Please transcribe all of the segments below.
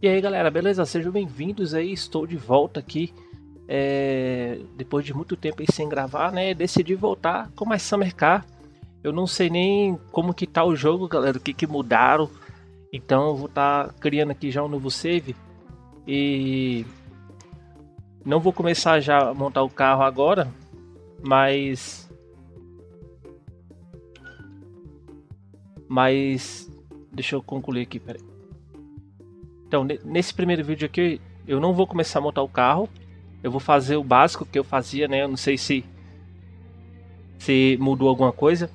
E aí galera, beleza? Sejam bem-vindos aí, estou de volta aqui é... Depois de muito tempo sem gravar, né? Decidi voltar com mais Summer Car. Eu não sei nem como que tá o jogo, galera, o que que mudaram. Então vou estar tá criando aqui já um novo save. E... Não vou começar já a montar o carro agora Mas... Mas... Deixa eu concluir aqui, peraí então, nesse primeiro vídeo aqui, eu não vou começar a montar o carro. Eu vou fazer o básico que eu fazia, né? Eu não sei se se mudou alguma coisa.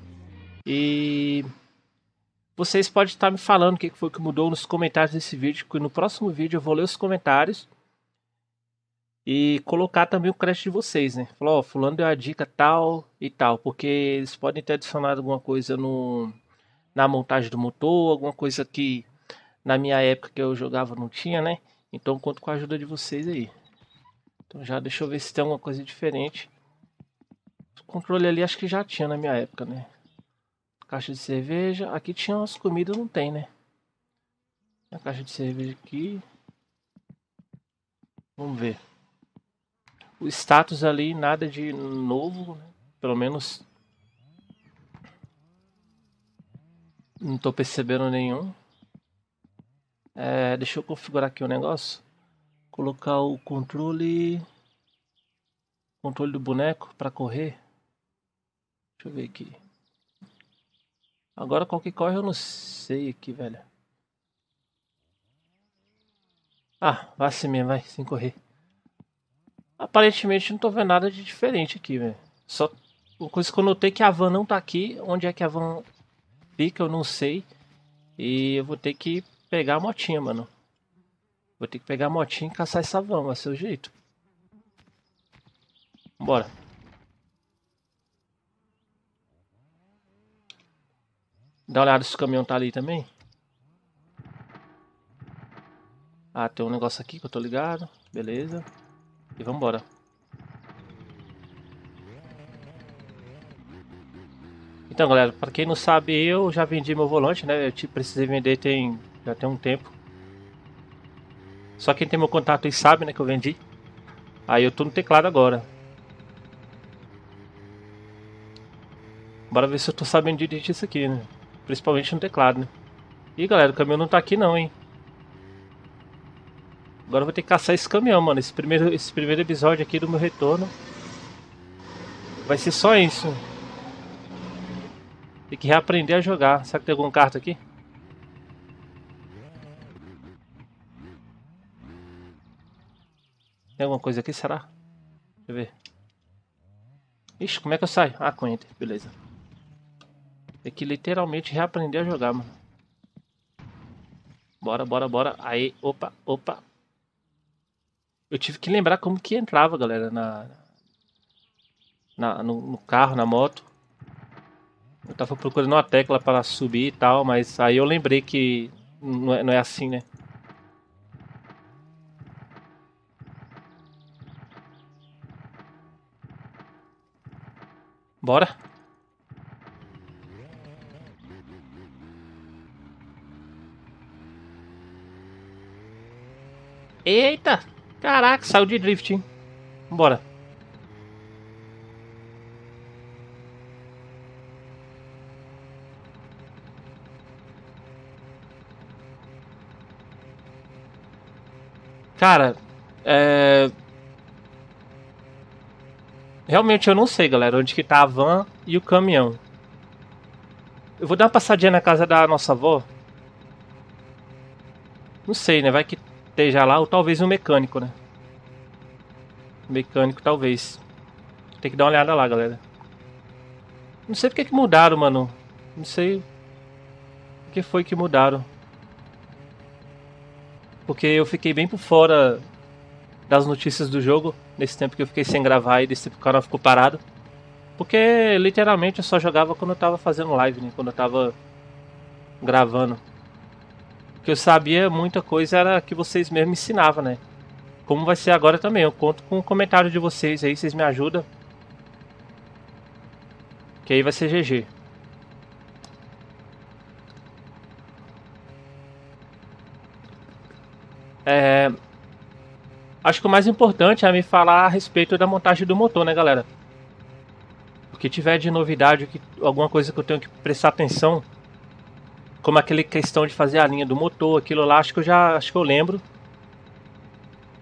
E vocês podem estar me falando o que foi que mudou nos comentários desse vídeo, porque no próximo vídeo eu vou ler os comentários e colocar também o crédito de vocês, né? Falou, ó, fulano deu a dica tal e tal, porque eles podem ter adicionado alguma coisa no na montagem do motor, alguma coisa que na minha época que eu jogava não tinha, né? Então conto com a ajuda de vocês aí. Então já deixa eu ver se tem alguma coisa diferente. O controle ali acho que já tinha na minha época, né? Caixa de cerveja. Aqui tinha umas comidas, não tem, né? A caixa de cerveja aqui. Vamos ver. O status ali, nada de novo, né? Pelo menos. Não tô percebendo nenhum. É, deixa eu configurar aqui o negócio. Colocar o controle. Controle do boneco para correr. Deixa eu ver aqui. Agora qual que corre eu não sei aqui, velho. Ah, vai assim mesmo, vai, sem correr. Aparentemente não tô vendo nada de diferente aqui, velho. Só uma coisa que eu notei que a van não tá aqui. Onde é que a van fica, eu não sei. E eu vou ter que pegar a motinha, mano. Vou ter que pegar a motinha e caçar essa van, vai ser o jeito. Bora. Dá uma olhada se o caminhão tá ali também. Ah, tem um negócio aqui que eu tô ligado. Beleza. E vambora. Então, galera, para quem não sabe, eu já vendi meu volante, né? Eu precisei vender tem já tem um tempo. Só quem tem meu contato aí sabe, né, que eu vendi. Aí eu tô no teclado agora. Bora ver se eu tô sabendo dirigir isso aqui, né? Principalmente no teclado, né? Ih, galera, o caminhão não tá aqui não, hein? Agora eu vou ter que caçar esse caminhão, mano. Esse primeiro, esse primeiro episódio aqui do meu retorno. Vai ser só isso. Tem que reaprender a jogar. Será que tem algum carta aqui? Tem alguma coisa aqui, será? Deixa eu ver. Ixi, como é que eu saio? Ah, com Enter, beleza. Tem que literalmente reaprender a jogar, mano. Bora, bora, bora. Aí, opa, opa. Eu tive que lembrar como que entrava, galera, na, na no, no carro, na moto. Eu tava procurando uma tecla para subir e tal, mas aí eu lembrei que não é, não é assim, né? Bora. Eita! Caraca, saiu de drift, hein? Bora. Cara, é... Realmente eu não sei, galera, onde que tá a van e o caminhão. Eu vou dar uma passadinha na casa da nossa avó. Não sei, né? Vai que esteja lá, ou talvez um mecânico, né? Mecânico, talvez. Tem que dar uma olhada lá, galera. Não sei porque que mudaram, mano. Não sei o que foi que mudaram. Porque eu fiquei bem por fora das notícias do jogo, nesse tempo que eu fiquei sem gravar e desse tempo que o canal ficou parado. Porque literalmente eu só jogava quando eu tava fazendo live, né? Quando eu tava gravando. O que eu sabia muita coisa era que vocês mesmo ensinavam, né? Como vai ser agora também. Eu conto com o comentário de vocês aí, vocês me ajudam. Que aí vai ser GG. É, acho que o mais importante é me falar a respeito da montagem do motor, né, galera? O que tiver de novidade, alguma coisa que eu tenho que prestar atenção, como aquela questão de fazer a linha do motor, aquilo lá, acho que eu já acho que eu lembro.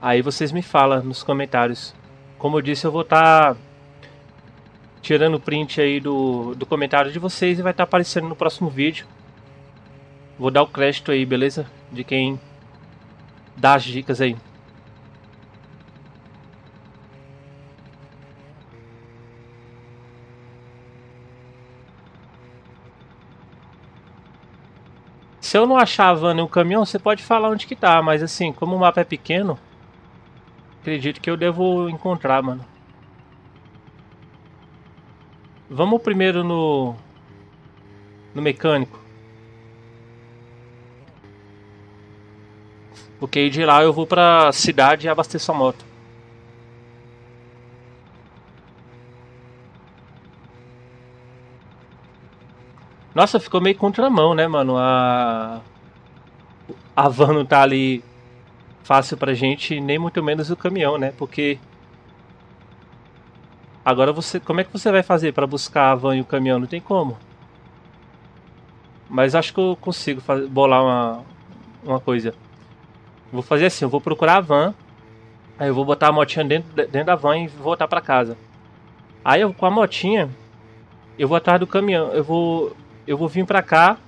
Aí vocês me falam nos comentários. Como eu disse, eu vou estar tá tirando print aí do, do comentário de vocês e vai estar tá aparecendo no próximo vídeo. Vou dar o crédito aí, beleza? De quem dá as dicas aí. Se eu não achar a van e o caminhão, você pode falar onde que tá, mas assim, como o mapa é pequeno, acredito que eu devo encontrar, mano. Vamos primeiro no no mecânico. Porque de lá eu vou pra cidade e abasteço a moto. Nossa, ficou meio contramão, né, mano? A. A van não tá ali fácil pra gente, nem muito menos o caminhão, né? Porque. Agora você. Como é que você vai fazer para buscar a van e o caminhão? Não tem como. Mas acho que eu consigo fazer, bolar uma, uma coisa. Vou fazer assim, eu vou procurar a van. Aí eu vou botar a motinha dentro, dentro da van e voltar para casa. Aí eu, com a motinha, eu vou atrás do caminhão. Eu vou eu vou vir pra cá.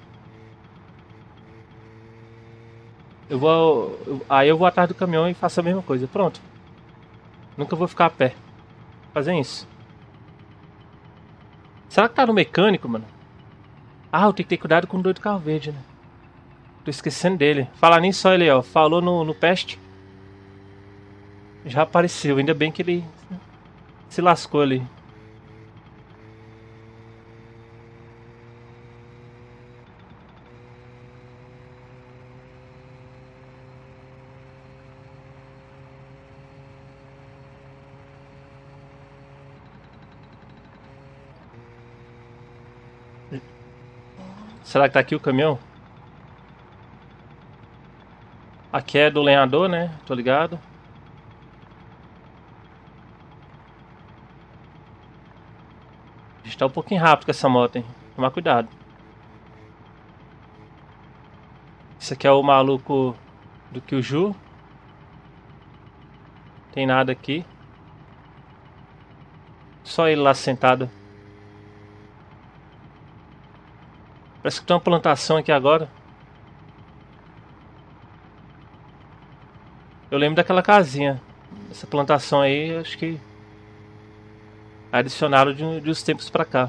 Eu vou. Aí eu vou atrás do caminhão e faço a mesma coisa. Pronto. Nunca vou ficar a pé. Fazer isso. Será que tá no mecânico, mano? Ah, eu tenho que ter cuidado com o doido carro verde, né? Tô esquecendo dele. Falar nem só ele, ó. Falou no, no peste. Já apareceu. Ainda bem que ele se lascou ali. Será que tá aqui o caminhão? Aqui é do lenhador, né? Tô ligado. A gente tá um pouquinho rápido com essa moto, hein? Tomar cuidado. Esse aqui é o maluco do Kyuju. Tem nada aqui. Só ele lá sentado. Parece que tem uma plantação aqui agora. Eu lembro daquela casinha. Essa plantação aí, acho que adicionaram de, de uns tempos pra cá.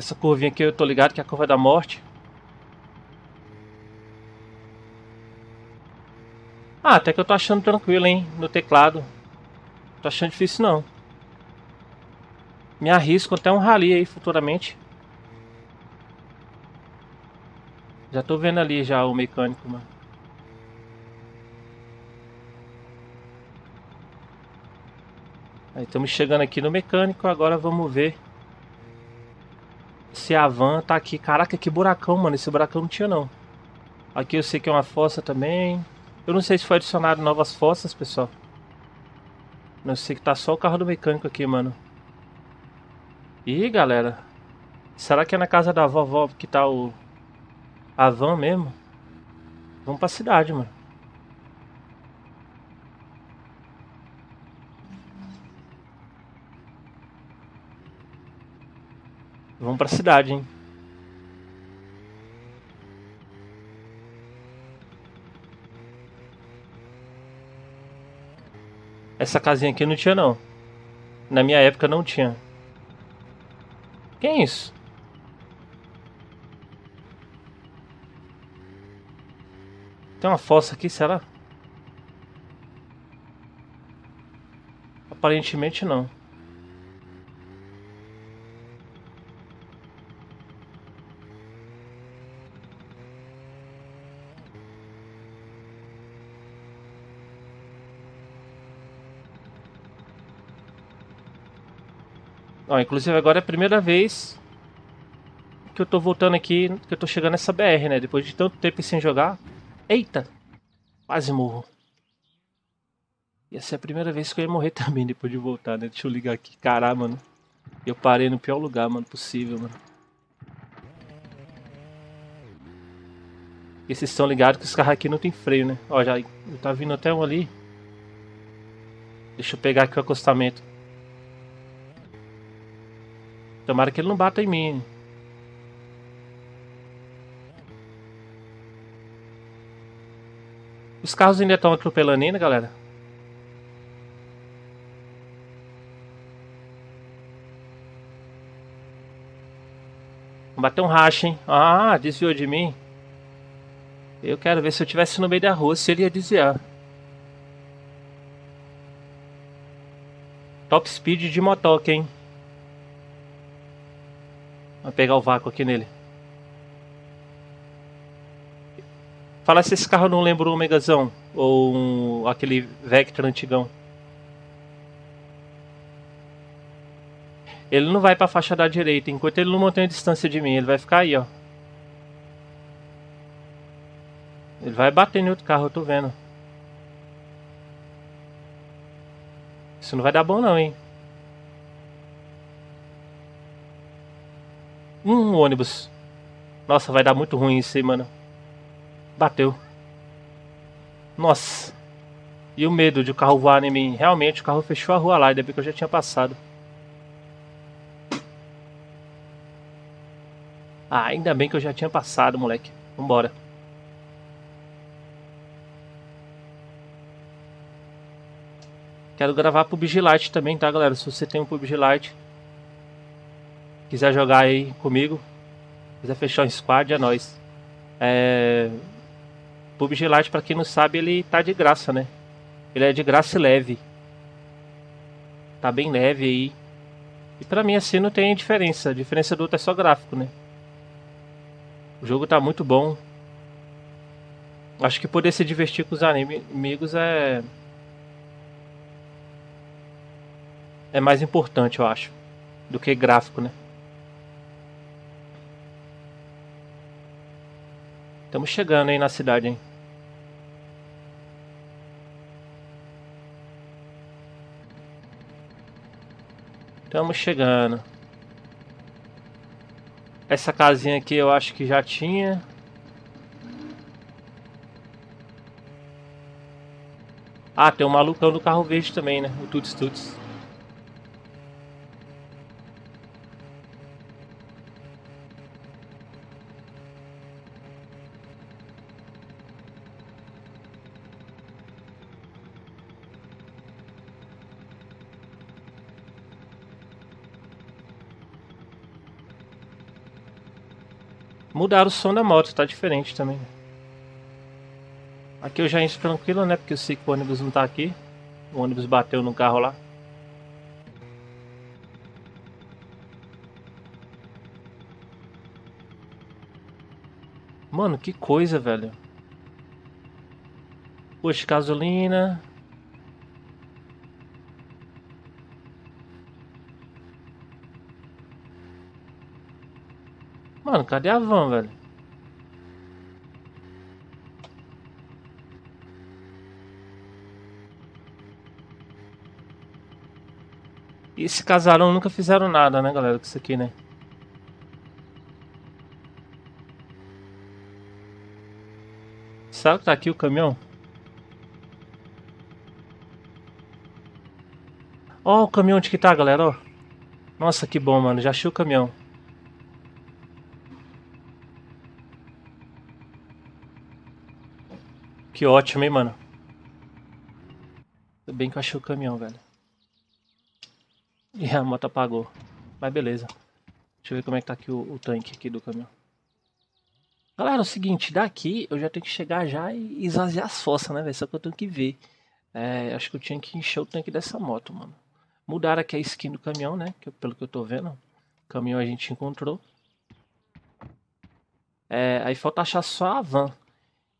Essa curvinha aqui eu tô ligado que é a curva da morte. Ah, até que eu tô achando tranquilo, hein, no teclado. Tô achando difícil não. Me arrisco até um rally aí futuramente. Já tô vendo ali já o mecânico, mano. Aí estamos chegando aqui no mecânico, agora vamos ver se a van tá aqui. Caraca, que buracão, mano. Esse buracão não tinha, não. Aqui eu sei que é uma fossa também. Eu não sei se foi adicionado novas fossas, pessoal. Não sei que tá só o carro do mecânico aqui, mano. Ih, galera. Será que é na casa da vovó que tá o... A van mesmo? Vamos pra cidade, mano. Vamos pra cidade, hein? Essa casinha aqui não tinha não. Na minha época não tinha. Quem é isso? Tem uma fossa aqui, será? Aparentemente não. Ó, inclusive agora é a primeira vez que eu tô voltando aqui, que eu tô chegando nessa BR, né? Depois de tanto tempo sem jogar. Eita! Quase morro. Ia ser a primeira vez que eu ia morrer também depois de voltar, né? Deixa eu ligar aqui. Caralho, mano. Eu parei no pior lugar, mano, possível, mano. E vocês estão ligados que os carros aqui não tem freio, né? Ó, já tá vindo até um ali. Deixa eu pegar aqui o acostamento. Tomara que ele não bata em mim. Os carros ainda estão atropelando ainda, galera. Bateu um racha, hein? Ah, desviou de mim. Eu quero ver se eu tivesse no meio da rua se ele ia desviar. Top speed de motoca, hein? Vou pegar o vácuo aqui nele. Fala se esse carro não lembra um Megazão ou um, aquele Vectra antigão. Ele não vai para a faixa da direita, enquanto ele não mantém a distância de mim, ele vai ficar aí, ó. Ele vai bater em outro carro, eu tô vendo. Isso não vai dar bom não, hein. Um ônibus. Nossa, vai dar muito ruim isso aí, mano. Bateu. Nossa. E o medo de o carro voar em mim. Realmente, o carro fechou a rua lá, ainda bem que eu já tinha passado. Ah, ainda bem que eu já tinha passado, moleque. Vambora. Quero gravar PUBG Lite também, tá, galera? Se você tem um PUBG Lite, quiser jogar aí comigo, quiser fechar um squad, é nóis. É... PUBG Lite, pra quem não sabe, ele tá de graça, né? Ele é de graça e leve. Tá bem leve aí. E pra mim assim não tem diferença. A diferença do outro é só gráfico, né? O jogo tá muito bom. Acho que poder se divertir com os amigos é é mais importante, eu acho, do que gráfico, né? Estamos chegando aí na cidade, hein? Estamos chegando. Essa casinha aqui eu acho que já tinha. Ah, tem um malucão do carro verde também, né? O Tuts Tuts. Mudaram o som da moto, tá diferente também. Aqui eu já entro tranquilo, né? Porque eu sei que o ônibus não tá aqui. O ônibus bateu no carro lá. Mano, que coisa, velho. Poxa, gasolina. Mano, cadê a van, velho? E esse casarão nunca fizeram nada, né, galera, com isso aqui, né? Será que tá aqui o caminhão? Ó, o caminhão onde que tá, galera, ó. Nossa, que bom, mano. Já achei o caminhão. Que ótimo, hein, mano. Ainda bem que eu achei o caminhão, velho. E a moto apagou. Mas beleza. Deixa eu ver como é que tá aqui o, o tanque aqui do caminhão. Galera, é o seguinte, daqui eu já tenho que chegar já e esvaziar as fossas, né, velho? Só que eu tenho que ver. É, acho que eu tinha que encher o tanque dessa moto, mano. Mudaram aqui a skin do caminhão, né? Que, pelo que eu tô vendo. O caminhão a gente encontrou. É, aí falta achar só a van.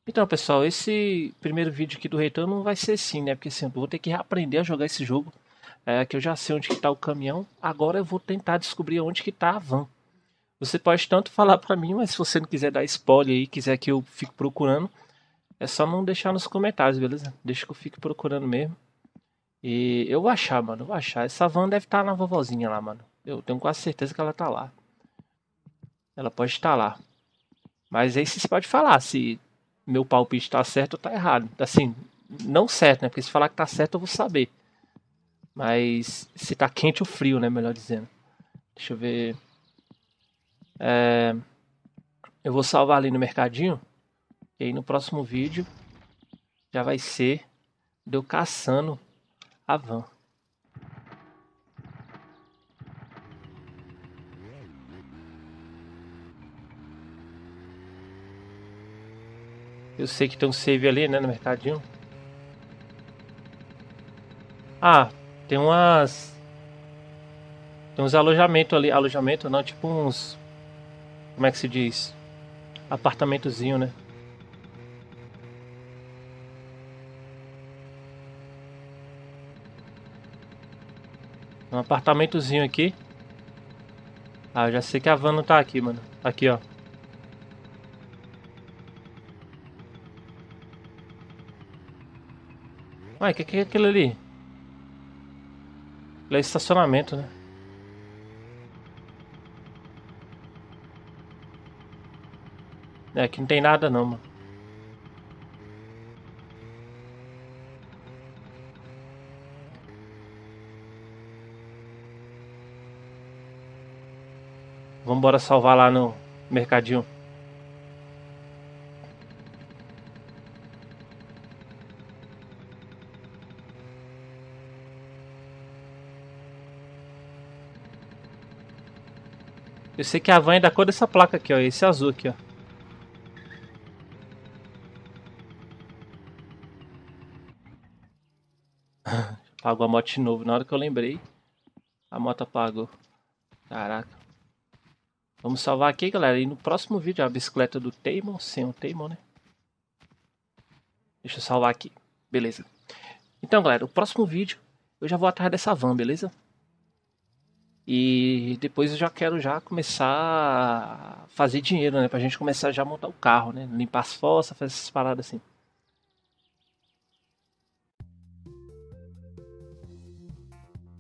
Então, pessoal, esse primeiro vídeo aqui do Retorno não vai ser assim, né? Porque assim, eu vou ter que reaprender a jogar esse jogo. É, que eu já sei onde que tá o caminhão. Agora eu vou tentar descobrir onde que tá a van. Você pode tanto falar para mim, mas se você não quiser dar spoiler aí, quiser que eu fique procurando, é só não deixar nos comentários, beleza? Deixa que eu fique procurando mesmo. E eu vou achar, mano. Eu vou achar. Essa van deve estar tá na vovozinha lá, mano. Eu tenho quase certeza que ela tá lá. Ela pode estar lá. Mas aí vocês podem falar se meu palpite tá certo ou tá errado. Assim, não certo, né? Porque se falar que tá certo eu vou saber. Mas se tá quente ou frio, né? Melhor dizendo. Deixa eu ver. É, eu vou salvar ali no mercadinho. E aí no próximo vídeo já vai ser de eu caçando a van. Eu sei que tem um save ali, né, no mercadinho. Ah, tem umas... Tem uns alojamentos ali. Alojamento não, tipo uns como é que se diz? Apartamentozinho, né? Um apartamentozinho aqui. Ah, já sei que a van não tá aqui, mano. Aqui, ó. Ué, o que, que é aquilo ali? É estacionamento, né? É, aqui não tem nada não, mano. Vamos embora salvar lá no mercadinho. Eu sei que a van é da cor dessa placa aqui, ó. Esse azul aqui, ó. Apagou a moto de novo. Na hora que eu lembrei, a moto apagou. Caraca. Vamos salvar aqui, galera. E no próximo vídeo, a bicicleta do Taemon, sem o Taemon, né? Deixa eu salvar aqui. Beleza. Então, galera, o próximo vídeo eu já vou atrás dessa van, beleza? E depois eu já quero já começar a fazer dinheiro, né? Pra gente começar já a montar o carro, né? Limpar as fossas, fazer essas paradas assim.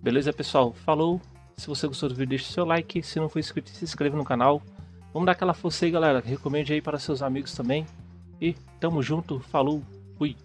Beleza, pessoal? Falou! Se você gostou do vídeo, deixe seu like. Se não for inscrito, se inscreva no canal. Vamos dar aquela força aí, galera. Recomende aí para seus amigos também. E tamo junto. Falou! Fui!